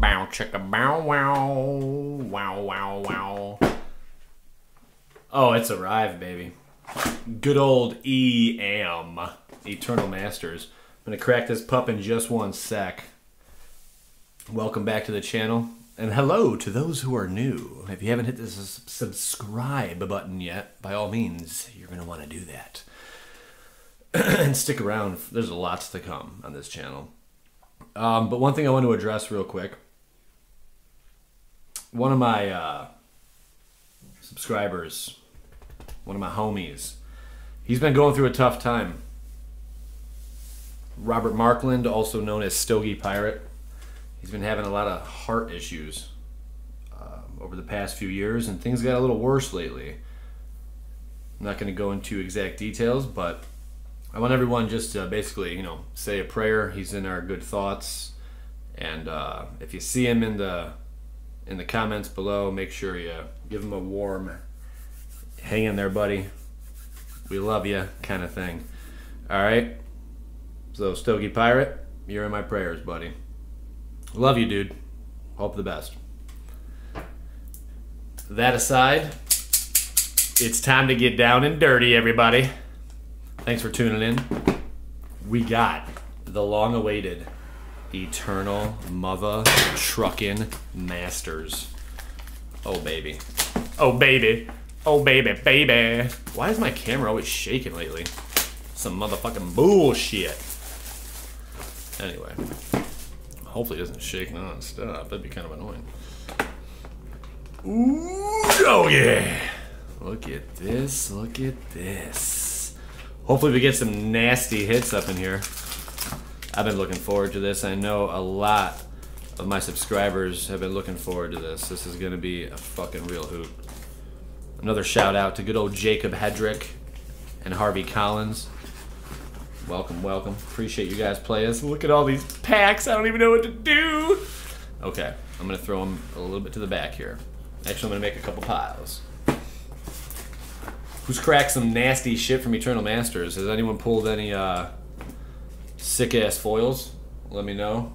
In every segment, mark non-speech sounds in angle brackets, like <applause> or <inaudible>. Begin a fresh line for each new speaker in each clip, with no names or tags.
Bow chicka bow wow. Wow wow wow. Oh, it's arrived, baby. Good old EM. Eternal Masters. I'm gonna crack this pup in just one sec. Welcome back to the channel. And hello to those who are new. If you haven't hit the subscribe button yet, by all means, you're going to want to do that. <clears throat> and stick around, there's lots to come on this channel. Um, but one thing I want to address real quick one of my uh, subscribers, one of my homies, he's been going through a tough time. Robert Markland, also known as Stogie Pirate, he's been having a lot of heart issues um, over the past few years, and things got a little worse lately. I'm not going to go into exact details, but I want everyone just to basically, you know, say a prayer. He's in our good thoughts, and uh, if you see him in the in the comments below, make sure you give them a warm, hang in there, buddy. We love you, kind of thing. All right. So, Stogie Pirate, you're in my prayers, buddy. Love you, dude. Hope the best. That aside, it's time to get down and dirty, everybody. Thanks for tuning in. We got the long awaited Eternal Mother Truckin' Masters. Oh, baby. Oh, baby. Oh, baby, baby. Why is my camera always shaking lately? Some motherfucking bullshit. Anyway. Hopefully it doesn't shake non-stop. That'd be kind of annoying. Ooh, oh yeah. Look at this. Look at this. Hopefully we get some nasty hits up in here. I've been looking forward to this. I know a lot of my subscribers have been looking forward to this. This is going to be a fucking real hoot. Another shout out to good old Jacob Hedrick and Harvey Collins. Welcome, welcome. Appreciate you guys playing us. Look at all these packs. I don't even know what to do. Okay, I'm going to throw them a little bit to the back here. Actually, I'm going to make a couple piles. Who's cracked some nasty shit from Eternal Masters? Has anyone pulled any uh, sick ass foils? Let me know.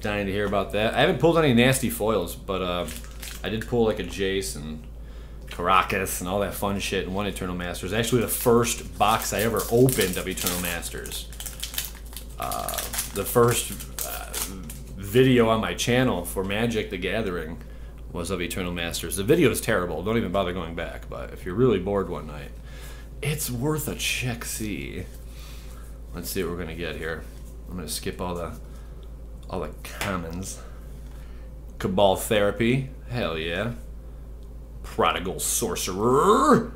Dying to hear about that. I haven't pulled any nasty foils, but uh, I did pull like a Jace and Karakas and all that fun shit in one Eternal Masters. Actually, the first box I ever opened of Eternal Masters. Uh, the first uh, video on my channel for Magic the Gathering was of Eternal Masters. The video is terrible. Don't even bother going back. But if you're really bored one night, it's worth a check. See. Let's see what we're gonna get here. I'm gonna skip all the all the commons. Cabal Therapy. Hell yeah. Prodigal Sorcerer.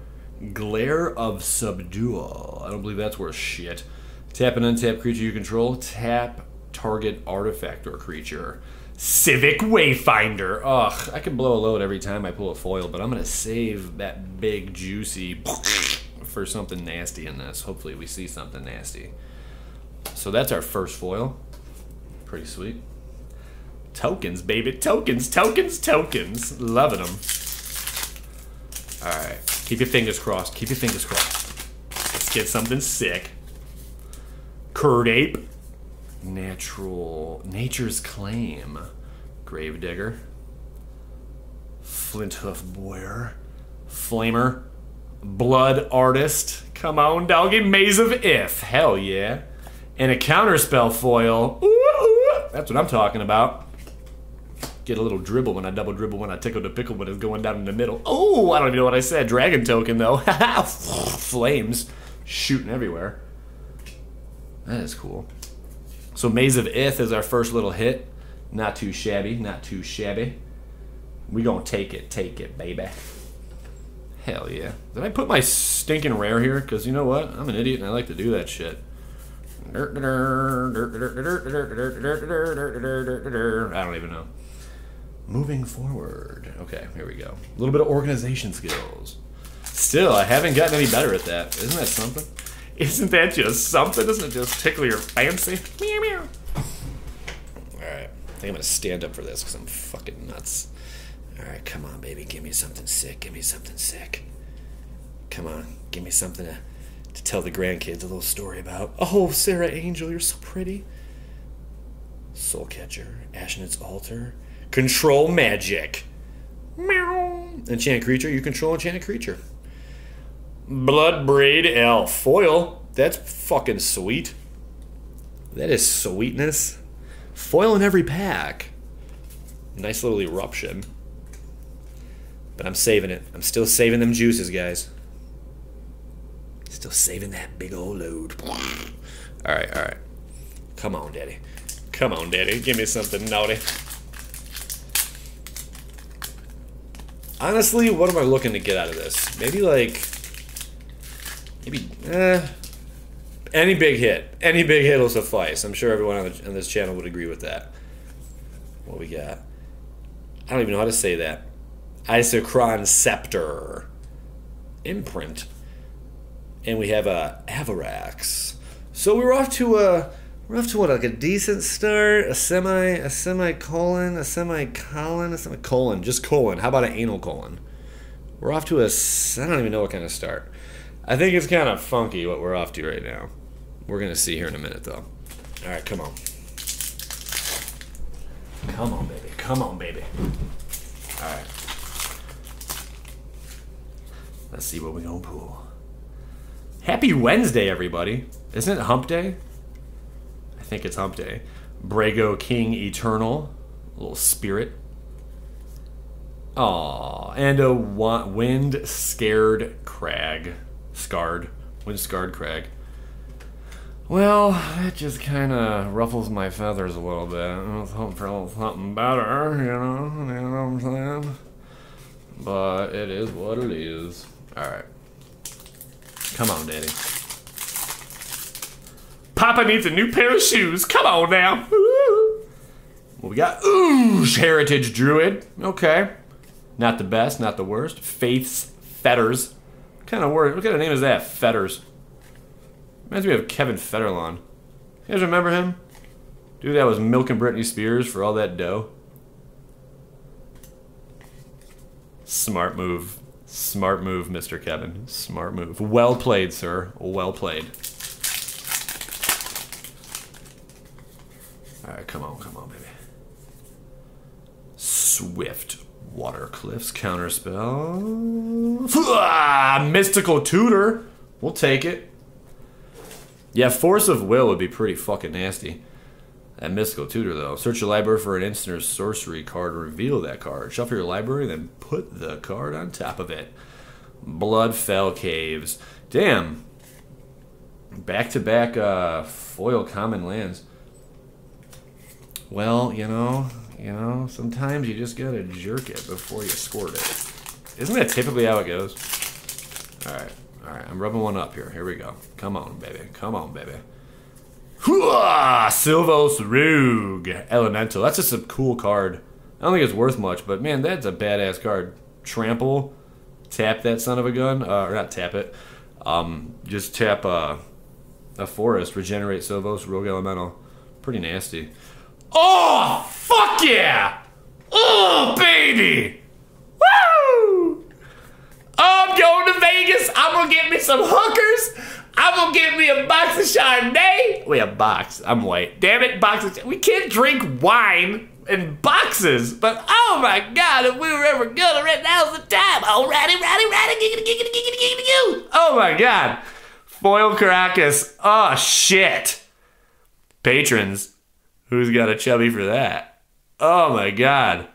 Glare of Subdual. I don't believe that's worth shit. Tap an untap creature you control. Tap target artifact or creature. Civic Wayfinder. Ugh, I can blow a load every time I pull a foil, but I'm gonna save that big juicy <laughs> for something nasty in this. Hopefully, we see something nasty. So that's our first foil. Pretty sweet. Tokens, baby. Tokens, tokens, tokens. Loving them. All right. Keep your fingers crossed. Keep your fingers crossed. Let's get something sick. Kird Ape. Natural. Nature's Claim. Gravedigger. Flinthoof Boar. Flamer. Blood Artist. Come on, doggy. Maze of Ith. Hell yeah. And a counterspell foil. Ooh. That's what I'm talking about. Get a little dribble when I double dribble when I tickle the pickle when it's going down in the middle. Oh, I don't even know what I said. Dragon token though. <laughs> Flames shooting everywhere. That is cool. So Maze of Ith is our first little hit. Not too shabby, not too shabby. We gonna take it, take it, baby. Hell yeah. Did I put my stinking rare here? Because you know what? I'm an idiot and I like to do that shit. I don't even know. Moving forward. Okay, here we go. A little bit of organization skills. Still, I haven't gotten any better at that. Isn't that something? Isn't that just something? Doesn't it just tickle your fancy? Meow meow. Alright, I think I'm gonna stand up for this because I'm fucking nuts. Alright, come on, baby. Give me something sick. Give me something sick. Come on, give me something to, to tell the grandkids a little story about. Oh, Serra Angel, you're so pretty. Soul Catcher, Ashnod's Altar, Control Magic. Meow. Enchanted creature, you control enchanted creature. Bloodbraid Elf. Foil. That's fucking sweet. That is sweetness. Foil in every pack. Nice little eruption. But I'm saving it. I'm still saving them juices, guys. Still saving that big old load. Alright, alright. Come on, Daddy. Come on, Daddy. Give me something naughty. Honestly, what am I looking to get out of this? Maybe like... Maybe... Eh, any big hit. Any big hit will suffice. I'm sure everyone on, the, on this channel would agree with that. What we got? I don't even know how to say that. Isochron Scepter. Imprint. And we have a Avarax. So we're off to a we're off to what like a decent start, a semi a semicolon, a semicolon, a semicolon, just colon. How about an anal colon? We're off to a I don't even know what kind of start. I think it's kind of funky what we're off to right now. We're gonna see here in a minute though. All right, come on. Come on, baby. Come on, baby. All right. Let's see what we gonna pull. Happy Wednesday, everybody. Isn't it hump day? I think it's hump day. Brago King Eternal. A little spirit. Aw, and a wind scared crag. Scarred. Wind scarred crag. Well, that just kind of ruffles my feathers a little bit. I was hoping for a little something better, you know, you know what I'm saying? But it is what it is. Alright. Come on, Daddy. Papa needs a new pair of shoes. Come on now. <laughs> What we got? Oosh, Heritage Druid. Okay. Not the best, not the worst. Faith's Fetters. What kind of word? What kind of name is that? Fetters. Reminds me of Kevin Federline. You guys remember him? Dude that was milking Britney Spears for all that dough. Smart move. Smart move, Mr. Kevin. Smart move. Well played, sir. Well played. Alright, come on, come on, baby. Swift Water Cliffs counterspell. Ah, mystical Tutor. We'll take it. Yeah, Force of Will would be pretty fucking nasty. That Mystical Tutor, though. Search your library for an instant or sorcery card, reveal that card. Shuffle your library, then put the card on top of it. Bloodfell Caves. Damn. Back to back uh, foil common lands. Well, you know, you know, sometimes you just gotta jerk it before you squirt it. Isn't that typically how it goes? Alright, alright, I'm rubbing one up here. Here we go. Come on, baby. Come on, baby. Silvos Rogue Elemental. That's just a cool card. I don't think it's worth much, but man, that's a badass card. Trample. Tap that son of a gun. Uh, or not tap it. Um, just tap uh, a forest. Regenerate Silvos Rogue Elemental. Pretty nasty. Oh, fuck yeah! Oh, baby! Woo! I'm going to Vegas. I'm gonna get me some hookers. I'm gonna get me a box of Chardonnay. Wait, a box. I'm white. Damn it, boxes. We can't drink wine in boxes. But oh my god, if we were ever gonna, right now's the time. Oh, ratty, ratty, ratty, giggity, giggity, giggity, giggity. Oh my god. Foil Karakas. Oh shit. Patrons, who's got a chubby for that? Oh my god.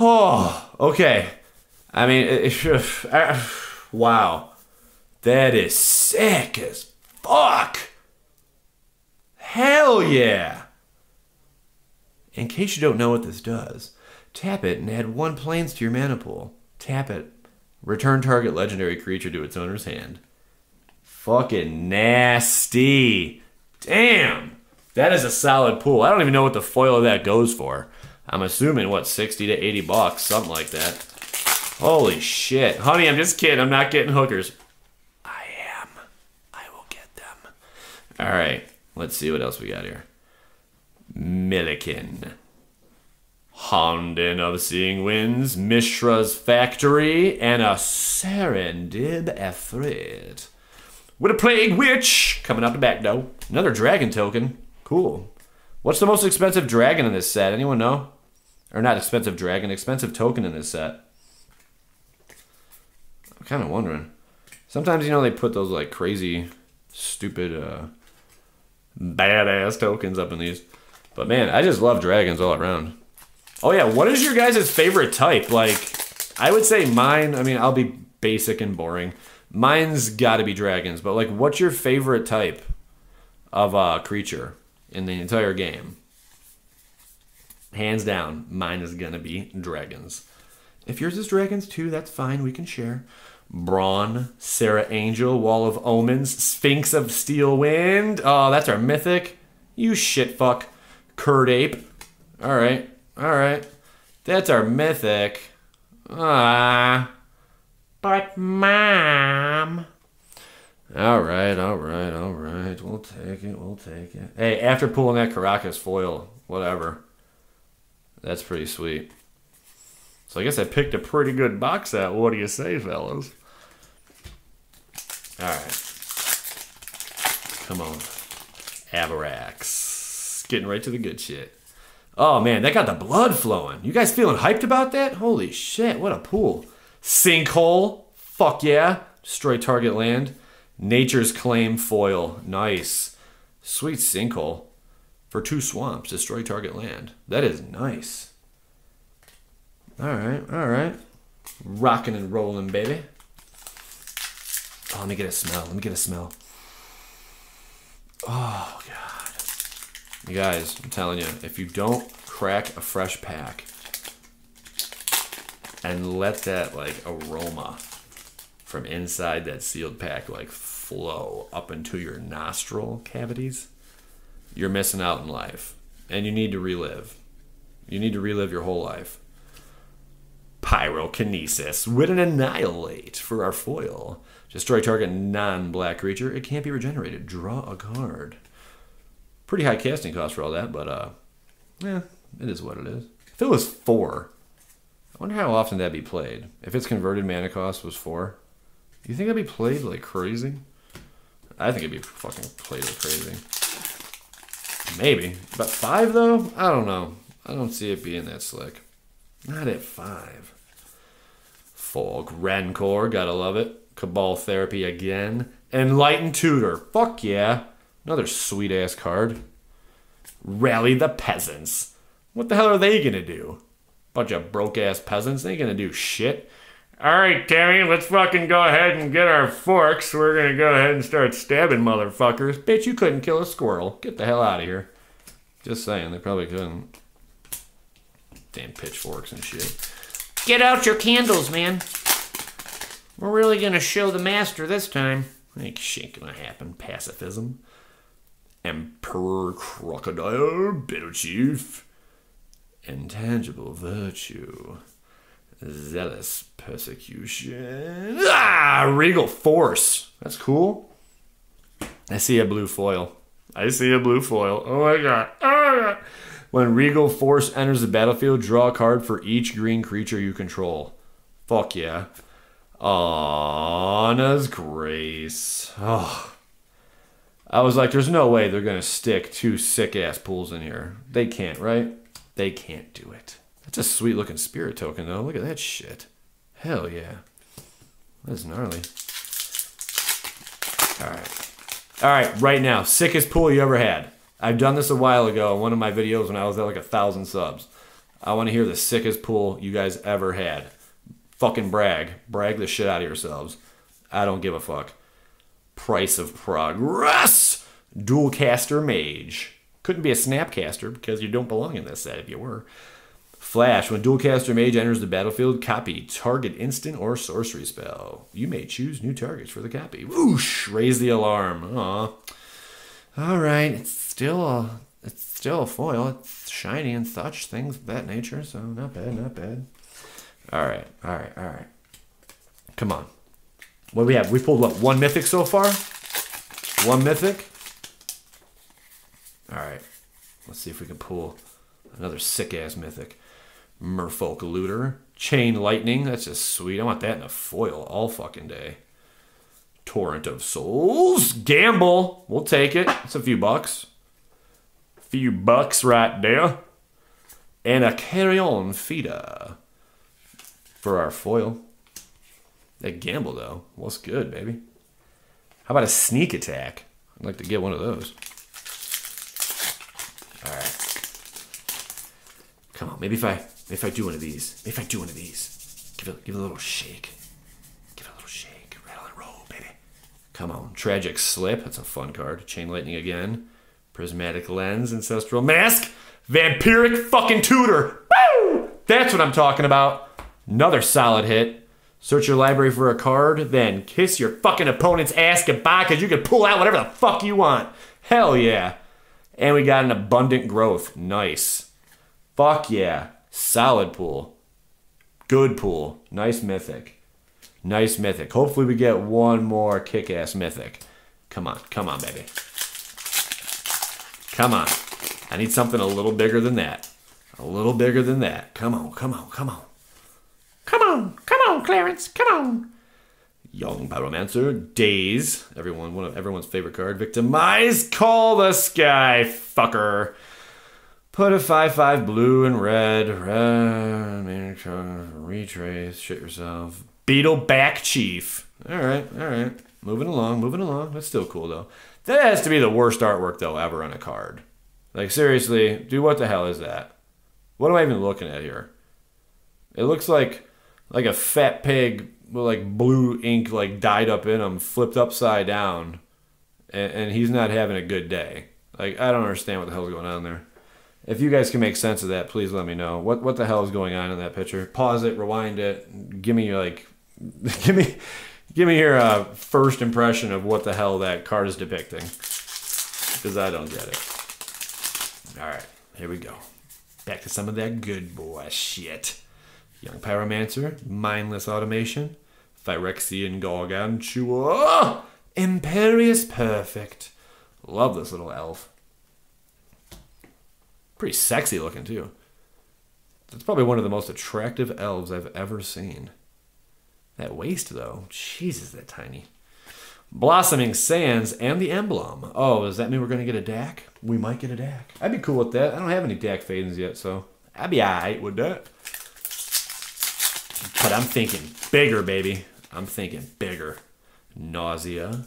Oh, okay. I mean, it, <laughs> it, uh, wow. That is sick as fuck. Hell yeah. In case you don't know what this does, tap it and add one planes to your mana pool. Tap it. Return target legendary creature to its owner's hand. Fucking nasty. Damn. That is a solid pool. I don't even know what the foil of that goes for. I'm assuming, what, 60 to 80 bucks, something like that. Holy shit. Honey, I'm just kidding. I'm not getting hookers. I am. I will get them. All right. Let's see what else we got here. Millikin. Honden of Seeing Winds, Mishra's Factory, and a Serendib Efrit. With a Plague Witch coming out the back though. Another dragon token. Cool. What's the most expensive dragon in this set? Anyone know? Or not expensive dragon, expensive token in this set. I'm kind of wondering. Sometimes, you know, they put those like crazy, stupid, uh, badass tokens up in these. But man, I just love dragons all around. Oh yeah, what is your guys' favorite type? Like, I would say mine, I mean, I'll be basic and boring. Mine's gotta be dragons, but like, what's your favorite type of uh, creature in the entire game? Hands down, mine is gonna be dragons. If yours is dragons too, that's fine, we can share. Brawn, Serra Angel, Wall of Omens, Sphinx of Steel Wind. Oh, that's our mythic. You shit fuck. Kird Ape. Alright, alright. That's our mythic. Ah. But, Mom. Alright, alright, alright. We'll take it, we'll take it. Hey, after pulling that Karakas foil, whatever. That's pretty sweet. So I guess I picked a pretty good box out. What do you say, fellas? All right. Come on. Avarax. Getting right to the good shit. Oh man, that got the blood flowing. You guys feeling hyped about that? Holy shit, what a pool. Sinkhole. Fuck yeah. Destroy target land. Nature's Claim foil. Nice. Sweet sinkhole. For two swamps. Destroy target land. That is nice. Alright, alright. Rocking and rolling, baby. Oh, let me get a smell. Let me get a smell. Oh, God. You guys, I'm telling you, if you don't crack a fresh pack and let that, like, aroma from inside that sealed pack, like, flow up into your nostril cavities, you're missing out in life. And you need to relive. You need to relive your whole life. Pyrokinesis with an annihilate for our foil. Destroy target non-black creature. It can't be regenerated. Draw a card. Pretty high casting cost for all that, but uh, yeah, it is what it is. If it was four, I wonder how often that'd be played. If its converted mana cost was four, do you think that'd be played like crazy? I think it'd be fucking played like crazy. Maybe, but five though, I don't know. I don't see it being that slick. Not at five. Fog Rancor, gotta love it. Cabal Therapy again. Enlightened Tutor. Fuck yeah. Another sweet ass card. Rally the Peasants. What the hell are they gonna do? Bunch of broke ass peasants. They ain't gonna do shit. Alright, Tammy, let's fucking go ahead and get our forks. We're gonna go ahead and start stabbing motherfuckers. Bitch, you couldn't kill a squirrel. Get the hell out of here. Just saying, they probably couldn't. Damn pitchforks and shit. Get out your candles, man. We're really gonna show the master this time. Ain't shit gonna happen. Pacifism. Emperor Crocodile, Bitter Chief. Intangible virtue. Zealous persecution. Ah, Regal Force. That's cool. I see a blue foil. I see a blue foil. Oh my god. Oh my god. When Regal Force enters the battlefield, draw a card for each green creature you control. Fuck yeah. Anna's Grace. Oh. I was like, there's no way they're going to stick two sick ass pools in here. They can't, right? They can't do it. That's a sweet looking spirit token, though. Look at that shit. Hell yeah. That's gnarly. Alright. Alright, right now, sickest pool you ever had. I've done this a while ago in one of my videos when I was at like a thousand subs. I want to hear the sickest pool you guys ever had fucking brag. Brag the shit out of yourselves. I don't give a fuck. Price of progress. Dualcaster mage. Couldn't be a snapcaster because you don't belong in this set if you were. Flash. When dualcaster mage enters the battlefield, copy target instant or sorcery spell. You may choose new targets for the copy. Whoosh! Raise the alarm. Aw. All right. It's still a it's still a foil. It's shiny and such things of that nature. So not bad. Not bad. All right, all right, all right. Come on. What do we have? We pulled what? One mythic so far? One mythic? All right. Let's see if we can pull another sick ass mythic. Merfolk Looter. Chain Lightning. That's just sweet. I want that in a foil all fucking day. Torrent of Souls. Gamble. We'll take it. It's a few bucks. A Few bucks right there. And a carrion feeder for our foil. That gamble though, what's good, baby? How about a sneak attack? I'd like to get one of those. All right. Come on, maybe if I if I do one of these, maybe if I do one of these, give it give it a little shake, give it a little shake, rattle and roll, baby. Come on, tragic slip. That's a fun card. Chain lightning again. Prismatic lens, ancestral mask, vampiric fucking tutor. Woo! That's what I'm talking about. Another solid hit. Search your library for a card, then kiss your fucking opponent's ass goodbye because you can pull out whatever the fuck you want. Hell yeah. And we got an abundant growth. Nice. Fuck yeah. Solid pool. Good pool. Nice mythic. Nice mythic. Hopefully we get one more kick-ass mythic. Come on. Come on, baby. Come on. I need something a little bigger than that. A little bigger than that. Come on. Come on. Come on. Come on. Come on, Clarence. Come on. Young Pyromancer, Daze, everyone one of everyone's favorite card. Victimize, call the sky, fucker. Put a 5-5 blue and red. Red. Retrace. Shit yourself. Beetle back chief. Alright, alright. Moving along, moving along. That's still cool though. That has to be the worst artwork though ever on a card. Like seriously, dude, what the hell is that? What am I even looking at here? It looks like like a fat pig with like blue ink like dyed up in him, flipped upside down, and, and he's not having a good day. Like I don't understand what the hell's going on there. If you guys can make sense of that, please let me know. What what the hell is going on in that picture? Pause it, rewind it, give me like, <laughs> give me, give me your uh, first impression of what the hell that card is depicting, because I don't get it. All right, here we go. Back to some of that good boy shit. Young Pyromancer, Mindless Automaton, Phyrexian Gargantua, Imperious Perfect. Love this little elf. Pretty sexy looking too. That's probably one of the most attractive elves I've ever seen. That waist though, Jesus, that tiny. Blossoming Sands and the Emblem. Oh, does that mean we're gonna get a Dack? We might get a Dack. I'd be cool with that. I don't have any Dack Faydens yet, so I'd be alright with that. But I'm thinking bigger, baby. I'm thinking bigger. Nausea.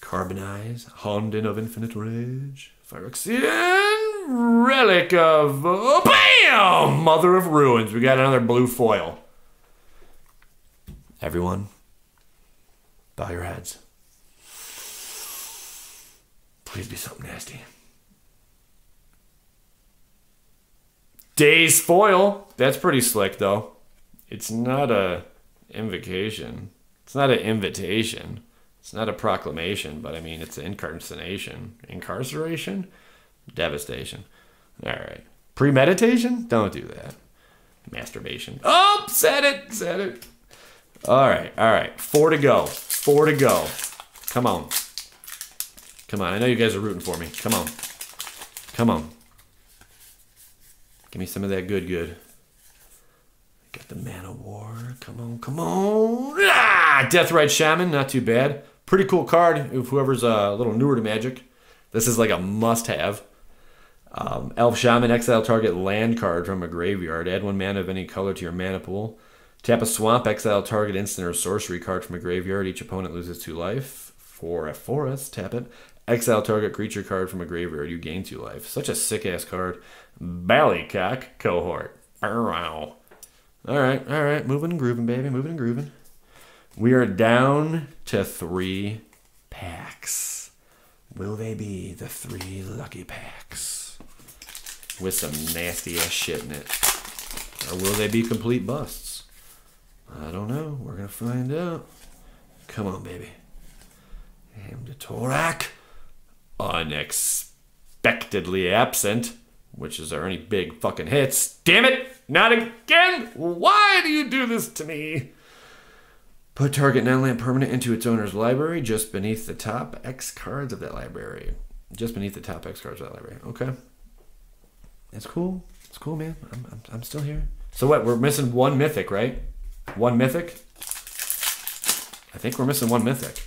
Carbonize. Honden of Infinite Rage. Phyrexian Relic of. Oh, bam! Mother of Runes. We got another blue foil. Everyone, bow your heads. Please be something nasty. Daze foil. That's pretty slick, though it's not a invocation. It's not an invitation. It's not a proclamation, but I mean, it's an incarceration. Incarceration? Devastation. All right. Premeditation? Don't do that. Masturbation. Oh, said it, said it. All right, all right. Four to go. Four to go. Come on. Come on. I know you guys are rooting for me. Come on. Come on. Give me some of that good, good. Got the Man of War. Come on, come on. Ah, Deathrite Shaman, not too bad. Pretty cool card if whoever's uh, a little newer to Magic. This is like a must have. Um, Elf Shaman, exile target land card from a graveyard. Add one mana of any color to your mana pool. Tap a swamp, exile target instant or sorcery card from a graveyard. Each opponent loses two life. For a forest, tap it. Exile target creature card from a graveyard. You gain two life. Such a sick ass card. Ballycock cohort. Wow. All right, all right. Moving and grooving, baby. Moving and grooving. We are down to three packs. Will they be the three lucky packs? With some nasty ass shit in it. Or will they be complete busts? I don't know. We're going to find out. Come on, baby. Aim to Torak. Unexpectedly absent which is there any big fucking hits. Damn it! Not again! Why do you do this to me? Put target non-land permanent into its owner's library just beneath the top X cards of that library. Just beneath the top X cards of that library. Okay. That's cool. It's cool, man. I'm, I'm, I'm still here. So what? We're missing one mythic, right? One mythic? I think we're missing one mythic.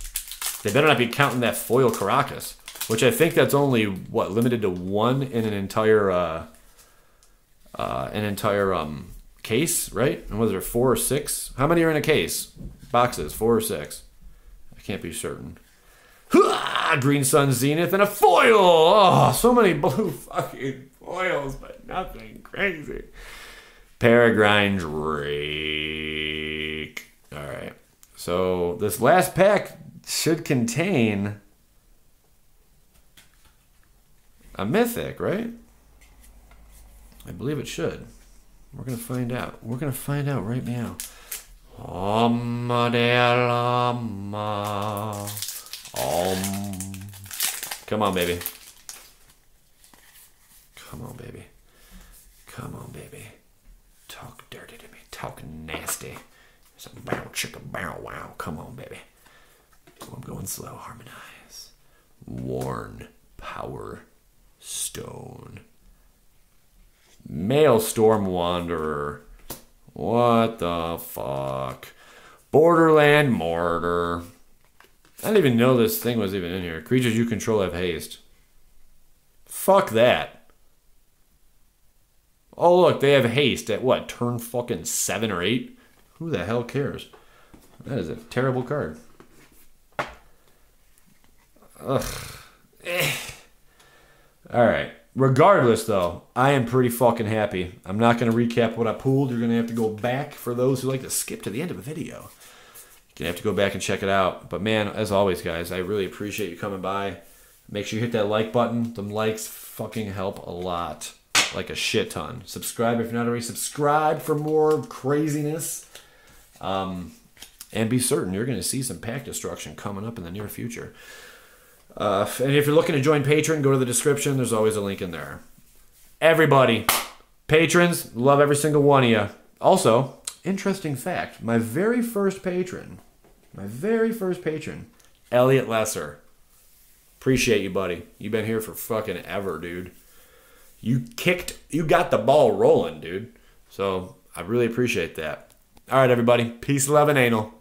They better not be counting that foil Karakas, which I think that's only what limited to one in an entire uh, uh, an entire um, case, right? And was there four or six? How many are in a case? Boxes, four or six? I can't be certain. Green Sun Zenith and a foil. Oh, so many blue fucking foils, but nothing crazy. Peregrine Drake. So this last pack should contain a mythic, right? I believe it should. We're gonna find out. We're gonna find out right now. Um. Come on, baby. Come on, baby. Come on, baby. Talk dirty to me. Talk nasty. It's a bow chicka bow wow. Come on, baby. I'm going slow. Harmonize. Worn power stone. Maelstrom Wanderer. What the fuck? Borderland Mortar. I didn't even know this thing was even in here. Creatures you control have haste. Fuck that. Oh, look, they have haste at what? Turn fucking seven or eight? Who the hell cares? That is a terrible card. Ugh. Eh. All right. Regardless, though, I am pretty fucking happy. I'm not going to recap what I pulled. You're going to have to go back for those who like to skip to the end of a video. You're going to have to go back and check it out. But man, as always, guys, I really appreciate you coming by. Make sure you hit that like button. Them likes fucking help a lot. Like a shit ton. Subscribe if you're not already subscribed for more craziness. Um, and be certain you're going to see some pack destruction coming up in the near future. Uh, and if you're looking to join Patreon, go to the description. There's always a link in there. Everybody, patrons, love every single one of you. Also, interesting fact my very first patron, my very first patron, Elliot Lesser. Appreciate you, buddy. You've been here for fucking ever, dude. You kicked, you got the ball rolling, dude. So I really appreciate that. All right, everybody. Peace, love, and anal.